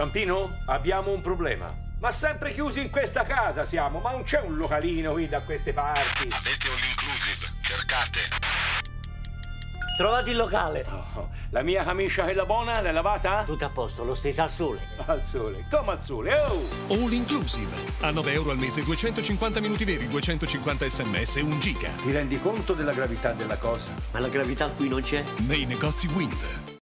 Ciampino, abbiamo un problema. Ma sempre chiusi in questa casa siamo, ma non c'è un localino qui da queste parti. Avete un inclusive, cercate. Trovate il locale. Oh, oh la mia camicia è la buona? L'hai lavata? Tutto a posto, lo stesa al sole. Al sole. Come al sole? Oh! All Inclusive. A 9 euro al mese, 250 minuti veri, 250 sms e 1 giga. Ti rendi conto della gravità della cosa? Ma la gravità qui non c'è? Nei negozi Wind.